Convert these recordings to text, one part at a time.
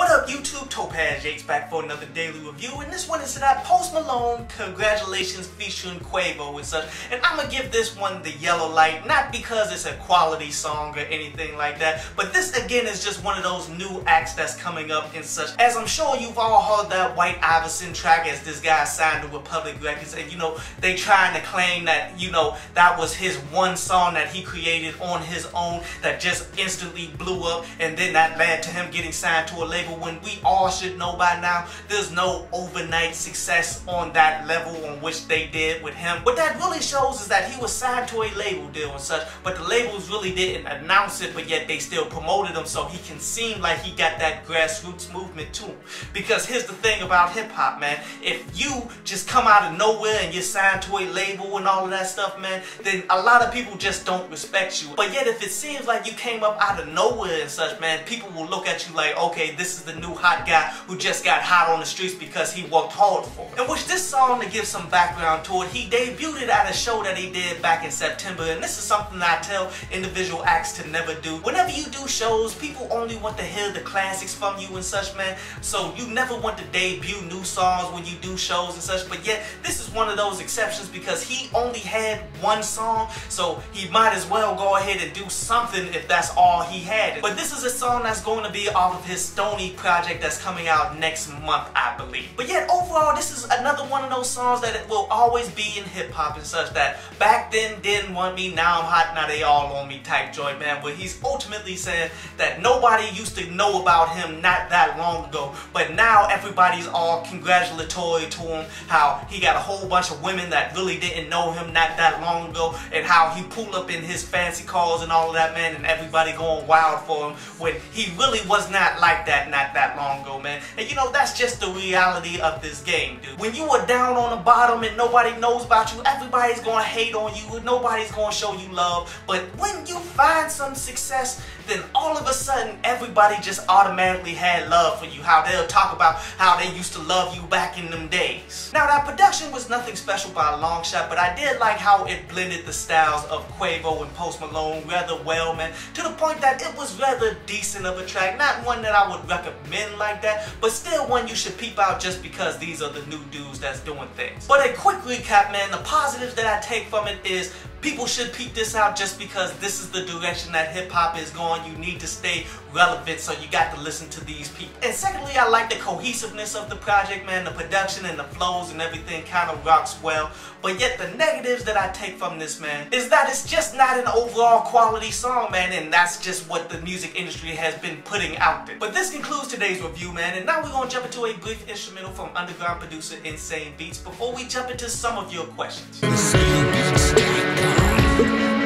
What up YouTube, Topaz Yates back for another daily review and this one is to that Post Malone Congratulations featuring Quavo and such. And I'm gonna give this one the yellow light not because it's a quality song or anything like that but this again is just one of those new acts that's coming up and such. As I'm sure you've all heard that White Iverson track as this guy signed to Republic Records and you know they trying to claim that you know that was his one song that he created on his own that just instantly blew up and then that led to him getting signed to a label when we all should know by now there's no overnight success on that level on which they did with him. What that really shows is that he was signed to a label deal and such, but the labels really didn't announce it, but yet they still promoted him so he can seem like he got that grassroots movement to him. Because here's the thing about hip hop, man. If you just come out of nowhere and you're signed to a label and all of that stuff, man, then a lot of people just don't respect you. But yet if it seems like you came up out of nowhere and such, man, people will look at you like, okay, this is is the new hot guy who just got hot on the streets because he worked hard for it. In which this song, to give some background to it, he debuted it at a show that he did back in September. And this is something that I tell individual acts to never do. Whenever you do shows, people only want to hear the classics from you and such, man. So you never want to debut new songs when you do shows and such. But yet, this is one of those exceptions because he only had one song. So he might as well go ahead and do something if that's all he had. But this is a song that's going to be off of his Project that's coming out next month, I believe. But yet, overall, this is another one of those songs that will always be in hip hop and such that back then didn't want me, now I'm hot, now they all on me type joint, man. But he's ultimately saying that nobody used to know about him not that long ago, but now everybody's all congratulatory to him, how he got a whole bunch of women that really didn't know him not that long ago, and how he pulled up in his fancy cars and all of that, man, and everybody going wild for him when he really was not like that that long ago, man. And you know, that's just the reality of this game, dude. When you are down on the bottom and nobody knows about you, everybody's gonna hate on you, nobody's gonna show you love. But when you find some success, then all of a sudden everybody just automatically had love for you. How they'll talk about how they used to love you back in them days. Now that production was nothing special by a long shot, but I did like how it blended the styles of Quavo and Post Malone rather well, man, to the point that it was rather decent of a track. Not one that I would recommend like that, but still one you should peep out just because these are the new dudes that's doing things. But a quick recap, man, the positives that I take from it is people should peep this out just because this is the direction that hip hop is going. You need to stay relevant, so you got to listen to these people. And secondly, I like the cohesiveness of the project, man. The production and the flows and everything kind of rocks well. But yet the negatives that I take from this, man, is that it's just not an overall quality song, man. And that's just what the music industry has been putting out there. But this concludes today's review, man. And now we're going to jump into a brief instrumental from underground producer Insane Beats before we jump into some of your questions. Thank you.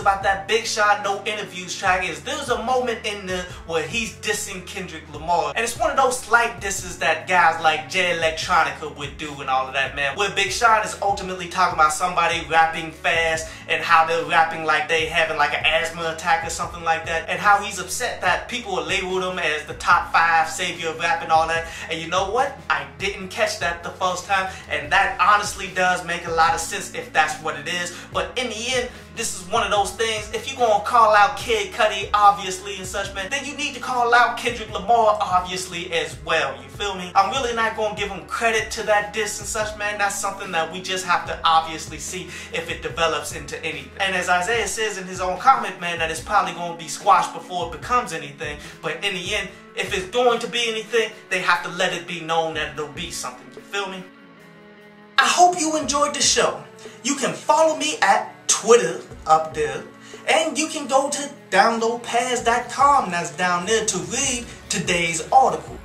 About that Big Sean No Interviews track is there's a moment in there where he's dissing Kendrick Lamar. And it's one of those slight disses that guys like Jay Electronica would do and all of that, man. Where Big Sean is ultimately talking about somebody rapping fast and how they're rapping like they having like an asthma attack or something like that. And how he's upset that people labeled him as the top five savior of rap and all that. And you know what? I didn't catch that the first time. And that honestly does make a lot of sense if that's what it is. But in the end, this is one of those things. If you're gonna call out Kid Cudi, obviously, and such, man, then you need to call out Kendrick Lamar, obviously, as well. You feel me? I'm really not gonna give him credit to that diss and such, man. That's something that we just have to obviously see if it develops into anything. And as Isaiah says in his own comment, man, that it's probably gonna be squashed before it becomes anything. But in the end, if it's going to be anything, they have to let it be known that it'll be something. You feel me? I hope you enjoyed the show. You can follow me at Twitter up there. And you can go to downlopaz.com that's down there to read today's article.